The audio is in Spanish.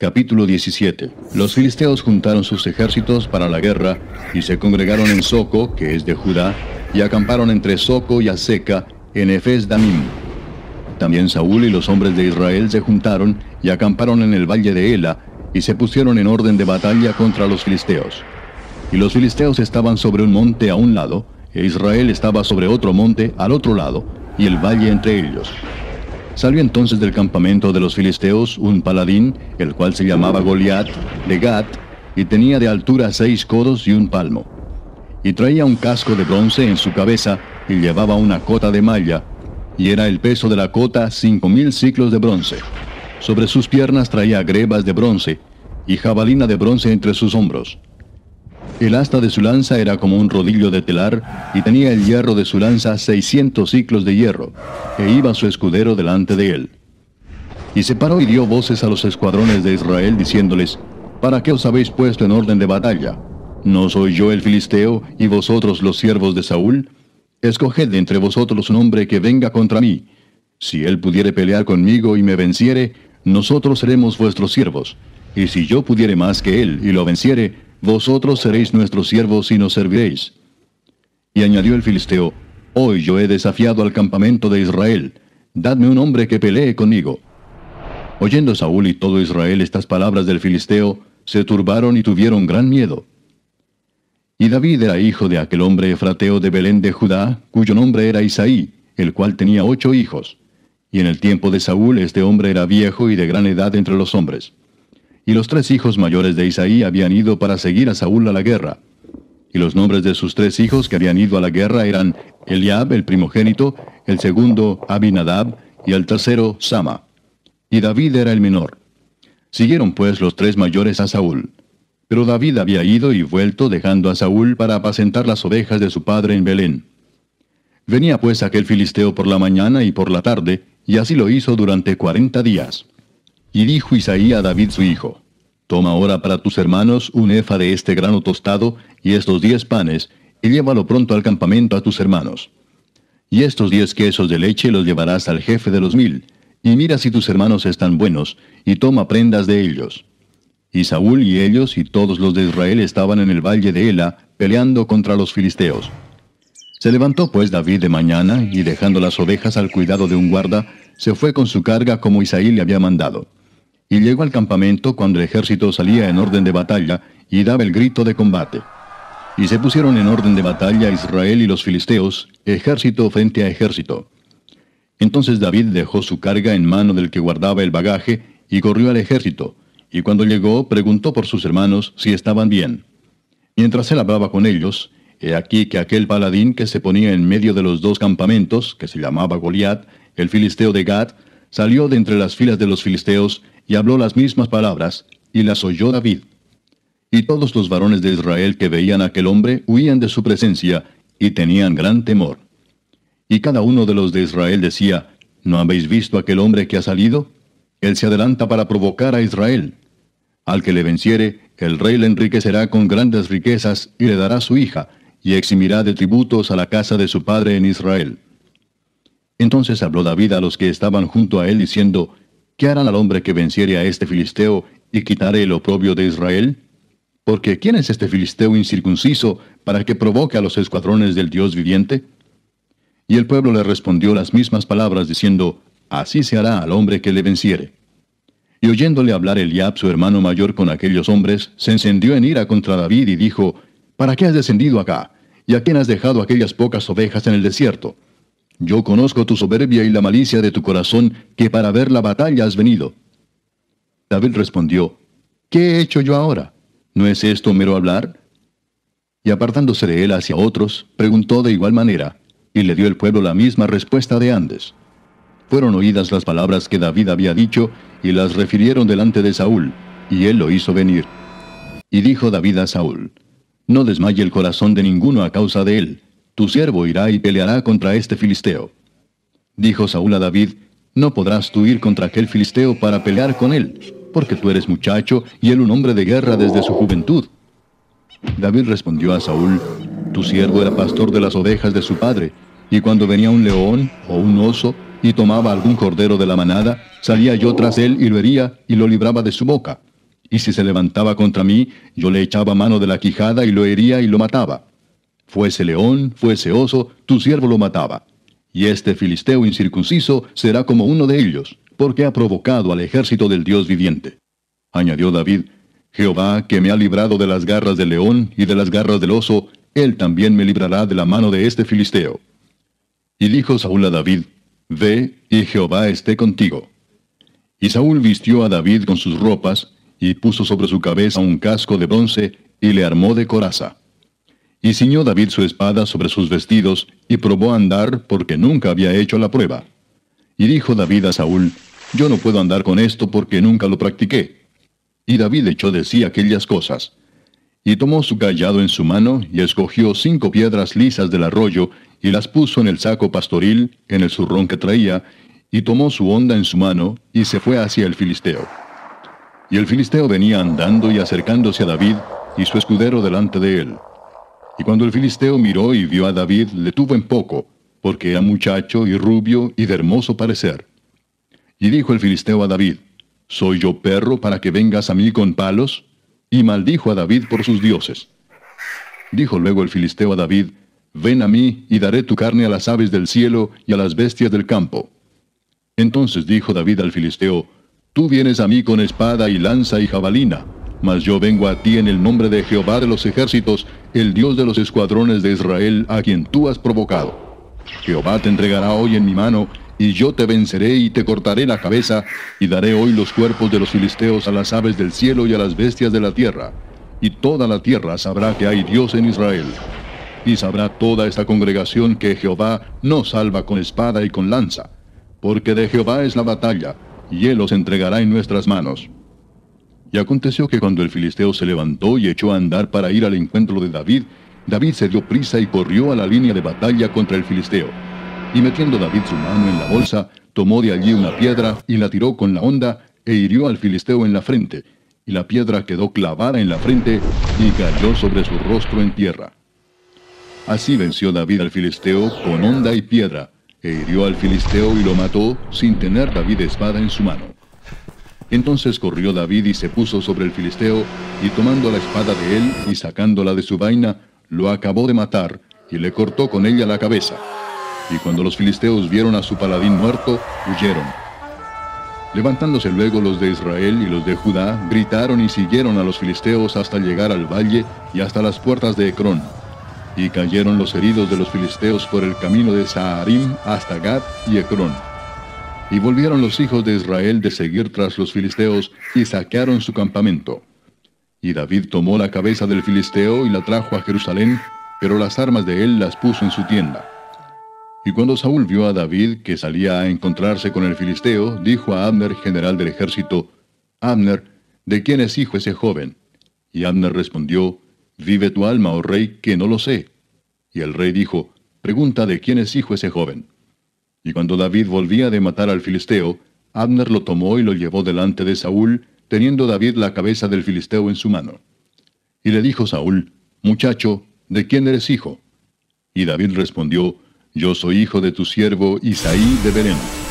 Capítulo 17 Los filisteos juntaron sus ejércitos para la guerra y se congregaron en Soco, que es de Judá, y acamparon entre Soco y Aseca en Efes Damim. También Saúl y los hombres de Israel se juntaron y acamparon en el valle de Ela y se pusieron en orden de batalla contra los filisteos. Y los filisteos estaban sobre un monte a un lado, e Israel estaba sobre otro monte al otro lado, y el valle entre ellos. Salió entonces del campamento de los filisteos un paladín, el cual se llamaba Goliat, de Gat, y tenía de altura seis codos y un palmo. Y traía un casco de bronce en su cabeza, y llevaba una cota de malla, y era el peso de la cota cinco mil ciclos de bronce. Sobre sus piernas traía grebas de bronce, y jabalina de bronce entre sus hombros. El asta de su lanza era como un rodillo de telar, y tenía el hierro de su lanza seiscientos ciclos de hierro, e iba su escudero delante de él. Y se paró y dio voces a los escuadrones de Israel, diciéndoles, ¿Para qué os habéis puesto en orden de batalla? ¿No soy yo el filisteo, y vosotros los siervos de Saúl? Escoged entre vosotros un hombre que venga contra mí. Si él pudiere pelear conmigo y me venciere, nosotros seremos vuestros siervos. Y si yo pudiere más que él y lo venciere, vosotros seréis nuestros siervos y nos serviréis. Y añadió el filisteo, Hoy yo he desafiado al campamento de Israel, dadme un hombre que pelee conmigo. Oyendo Saúl y todo Israel estas palabras del filisteo, se turbaron y tuvieron gran miedo. Y David era hijo de aquel hombre efrateo de Belén de Judá, cuyo nombre era Isaí, el cual tenía ocho hijos. Y en el tiempo de Saúl este hombre era viejo y de gran edad entre los hombres. Y los tres hijos mayores de Isaí habían ido para seguir a Saúl a la guerra. Y los nombres de sus tres hijos que habían ido a la guerra eran Eliab, el primogénito, el segundo Abinadab y el tercero Sama. Y David era el menor. Siguieron pues los tres mayores a Saúl. Pero David había ido y vuelto dejando a Saúl para apacentar las ovejas de su padre en Belén. Venía pues aquel filisteo por la mañana y por la tarde, y así lo hizo durante cuarenta días. Y dijo Isaí a David su hijo, Toma ahora para tus hermanos un efa de este grano tostado y estos diez panes, y llévalo pronto al campamento a tus hermanos. Y estos diez quesos de leche los llevarás al jefe de los mil, y mira si tus hermanos están buenos, y toma prendas de ellos. Y Saúl y ellos y todos los de Israel estaban en el valle de Ela, peleando contra los filisteos. Se levantó pues David de mañana, y dejando las ovejas al cuidado de un guarda, se fue con su carga como Isaí le había mandado y llegó al campamento cuando el ejército salía en orden de batalla y daba el grito de combate. Y se pusieron en orden de batalla Israel y los filisteos, ejército frente a ejército. Entonces David dejó su carga en mano del que guardaba el bagaje y corrió al ejército, y cuando llegó preguntó por sus hermanos si estaban bien. Mientras él hablaba con ellos, he aquí que aquel paladín que se ponía en medio de los dos campamentos, que se llamaba Goliat, el filisteo de Gad, salió de entre las filas de los filisteos y habló las mismas palabras, y las oyó David. Y todos los varones de Israel que veían a aquel hombre huían de su presencia, y tenían gran temor. Y cada uno de los de Israel decía, ¿no habéis visto aquel hombre que ha salido? Él se adelanta para provocar a Israel. Al que le venciere, el rey le enriquecerá con grandes riquezas y le dará su hija, y eximirá de tributos a la casa de su padre en Israel. Entonces habló David a los que estaban junto a él, diciendo, ¿Qué harán al hombre que venciere a este filisteo y quitare el oprobio de Israel? Porque ¿quién es este filisteo incircunciso para que provoque a los escuadrones del Dios viviente? Y el pueblo le respondió las mismas palabras, diciendo, Así se hará al hombre que le venciere. Y oyéndole hablar Eliab, su hermano mayor, con aquellos hombres, se encendió en ira contra David y dijo, ¿Para qué has descendido acá? ¿Y a quién has dejado aquellas pocas ovejas en el desierto? Yo conozco tu soberbia y la malicia de tu corazón, que para ver la batalla has venido. David respondió, ¿Qué he hecho yo ahora? ¿No es esto mero hablar? Y apartándose de él hacia otros, preguntó de igual manera, y le dio el pueblo la misma respuesta de antes. Fueron oídas las palabras que David había dicho, y las refirieron delante de Saúl, y él lo hizo venir. Y dijo David a Saúl, No desmaye el corazón de ninguno a causa de él, tu siervo irá y peleará contra este filisteo. Dijo Saúl a David, no podrás tú ir contra aquel filisteo para pelear con él, porque tú eres muchacho y él un hombre de guerra desde su juventud. David respondió a Saúl, tu siervo era pastor de las ovejas de su padre, y cuando venía un león o un oso y tomaba algún cordero de la manada, salía yo tras él y lo hería y lo libraba de su boca. Y si se levantaba contra mí, yo le echaba mano de la quijada y lo hería y lo mataba. Fuese león, fuese oso, tu siervo lo mataba. Y este filisteo incircunciso será como uno de ellos, porque ha provocado al ejército del Dios viviente. Añadió David, Jehová, que me ha librado de las garras del león y de las garras del oso, él también me librará de la mano de este filisteo. Y dijo Saúl a David, Ve, y Jehová esté contigo. Y Saúl vistió a David con sus ropas, y puso sobre su cabeza un casco de bronce, y le armó de coraza. Y ciñó David su espada sobre sus vestidos, y probó a andar, porque nunca había hecho la prueba. Y dijo David a Saúl, Yo no puedo andar con esto porque nunca lo practiqué. Y David echó de sí aquellas cosas. Y tomó su callado en su mano, y escogió cinco piedras lisas del arroyo, y las puso en el saco pastoril, en el zurrón que traía, y tomó su honda en su mano, y se fue hacia el filisteo. Y el filisteo venía andando y acercándose a David, y su escudero delante de él. Y cuando el filisteo miró y vio a David, le tuvo en poco, porque era muchacho y rubio y de hermoso parecer. Y dijo el filisteo a David, ¿Soy yo perro para que vengas a mí con palos? Y maldijo a David por sus dioses. Dijo luego el filisteo a David, Ven a mí y daré tu carne a las aves del cielo y a las bestias del campo. Entonces dijo David al filisteo, Tú vienes a mí con espada y lanza y jabalina, mas yo vengo a ti en el nombre de Jehová de los ejércitos, el Dios de los escuadrones de Israel, a quien tú has provocado. Jehová te entregará hoy en mi mano, y yo te venceré y te cortaré la cabeza, y daré hoy los cuerpos de los filisteos a las aves del cielo y a las bestias de la tierra. Y toda la tierra sabrá que hay Dios en Israel y sabrá toda esta congregación que Jehová no salva con espada y con lanza, porque de Jehová es la batalla, y él los entregará en nuestras manos. Y aconteció que cuando el filisteo se levantó y echó a andar para ir al encuentro de David, David se dio prisa y corrió a la línea de batalla contra el filisteo. Y metiendo David su mano en la bolsa, tomó de allí una piedra y la tiró con la honda e hirió al filisteo en la frente, y la piedra quedó clavada en la frente y cayó sobre su rostro en tierra. Así venció David al filisteo con honda y piedra, e hirió al filisteo y lo mató sin tener David espada en su mano. Entonces corrió David y se puso sobre el filisteo, y tomando la espada de él y sacándola de su vaina, lo acabó de matar, y le cortó con ella la cabeza. Y cuando los filisteos vieron a su paladín muerto, huyeron. Levantándose luego los de Israel y los de Judá, gritaron y siguieron a los filisteos hasta llegar al valle y hasta las puertas de Ecrón y cayeron los heridos de los filisteos por el camino de Saharim hasta Gad y Ecrón. Y volvieron los hijos de Israel de seguir tras los filisteos y saquearon su campamento. Y David tomó la cabeza del filisteo y la trajo a Jerusalén, pero las armas de él las puso en su tienda. Y cuando Saúl vio a David que salía a encontrarse con el filisteo, dijo a Abner, general del ejército, Abner, ¿de quién es hijo ese joven? Y Abner respondió, Vive tu alma, oh rey, que no lo sé. Y el rey dijo, Pregunta de quién es hijo ese joven. Y cuando David volvía de matar al filisteo, Abner lo tomó y lo llevó delante de Saúl, teniendo David la cabeza del filisteo en su mano. Y le dijo Saúl, Muchacho, ¿de quién eres hijo? Y David respondió, Yo soy hijo de tu siervo Isaí de Belén.